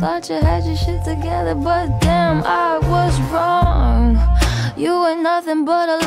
Thought you had your shit together, but damn, I was wrong. You ain't nothing but a